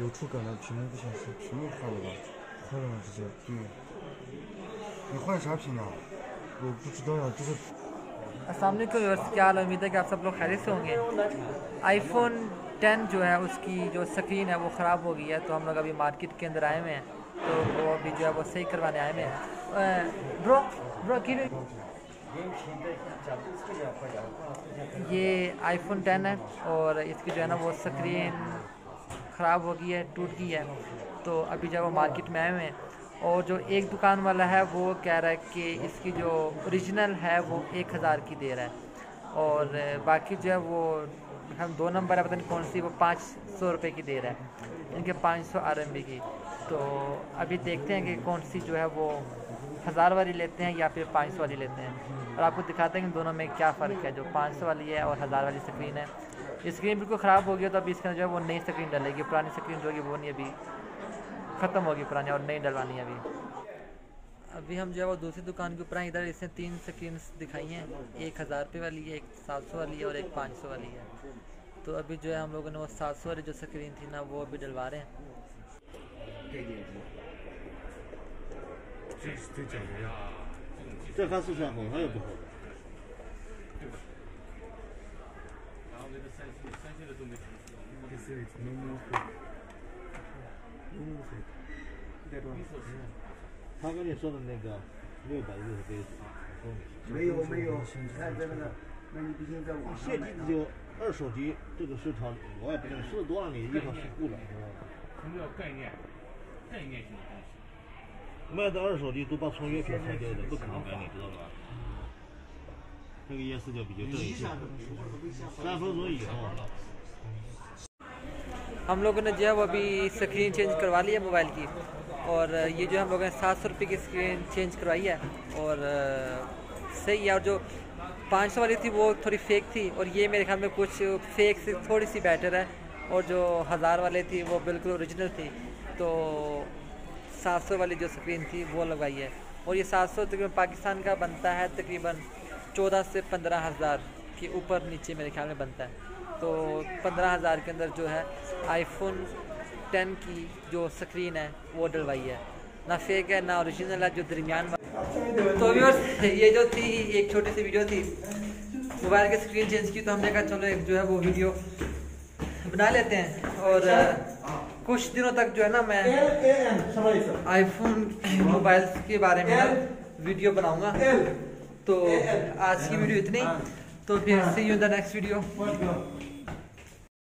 有触感的屏幕不显示，屏幕坏了吧？坏了吗？直接。对。你换啥屏啊？我不知道呀，就是。सामने को क्या हाल उम्मीद है कि आप सब लोग खैरियत से होंगे आईफोन 10 जो है उसकी जो स्क्रीन है वो ख़राब हो गई है तो हम लोग अभी मार्केट के अंदर आए हुए हैं तो वो अभी जो है वो सही करवाने आए हुए हैं ब्रो ब्रो की ये आईफोन 10 है और इसकी जो है ना वो स्क्रीन ख़राब हो गई है, टूट गई है। तो अभी जब वो मार्केट में आए हुए हैं, और जो एक दुकान वाला है, वो कह रहा है कि इसकी जो ओरिजिनल है, वो एक हज़ार की दे रहा है। और बाकी जो है, वो हम दो नंबर है, पता नहीं कौन सी, वो पाँच सौ रुपये की दे रहा है। इनके पाँच सौ आर की। तो अभी देखते हैं कि कौन सी जो है, वो हज़ार वाली लेते हैं या फिर पाँच सौ वाली लेते हैं। और आपको दिखाते हैं कि दोनों में क्या फ़र्क है, जो पाँच सौ वाली है और हज़ार वाली स्क्रीन है। स्क्रीन बिल्कुल ख़राब हो गया तो अभी इसके जो है वो नई स्क्रीन डलेगी। पुरानी स्क्रीन जो होगी वो नहीं अभी ख़त्म होगी पुरानी और नई डलवानी है अभी। अभी हम जो है वो दूसरी दुकान के ऊपर हैं इधर इसने तीन स्क्रीन दिखाई हैं। एक हज़ार रुपये वाली है एक सात सौ वाली है और एक पाँच सौ वाली है। तो अभी जो है हम लोगों ने वो सात सौ वाली जो स्क्रीन थी ना वो अभी डलवा रहे हैं। Thank 他跟你说的那个六百六十杯，没有没有，看这个呢，那你毕竟在网上现金就二手机这个市场，我也不知道说的多少年一套是够了，是吧？什么叫概念？概念性的东西。卖的二手机都把从业品拆掉的，不可能你知道吧？这个夜市就比较正一些。三分钟以后。हम लोगों ने जो है वो अभी स्क्रीन चेंज करवा ली है मोबाइल की और ये जो हम लोगों ने सात सौ रुपये की स्क्रीन चेंज करवाई है और सही है और जो पाँच सौ वाली थी वो थोड़ी फेक थी और ये मेरे ख्याल में कुछ फेक से थोड़ी सी बेटर है और जो हज़ार वाले थी वो बिल्कुल ओरिजिनल थी। तो सात सौ वाली जो स्क्रीन थी वो लगवाई है और ये सात सौ तकरीबन पाकिस्तान का बनता है तकरीबन चौदह से पंद्रह हज़ार के ऊपर नीचे मेरे ख्याल में बनता है। तो पंद्रह हज़ार के अंदर जो है आईफोन टेन की जो स्क्रीन है वो डलवाई है। ना फेक है ना ओरिजिनल है जो दरमियान तो भी ये जो थी एक छोटी सी वीडियो थी। मोबाइल की स्क्रीन चेंज की तो हमने कहा चलो एक जो है वो वीडियो बना लेते हैं। और कुछ दिनों तक जो है ना मैं आईफोन मोबाइल के बारे में वीडियो बनाऊँगा। तो आज की वीडियो इतनी। तो फिर see you the next video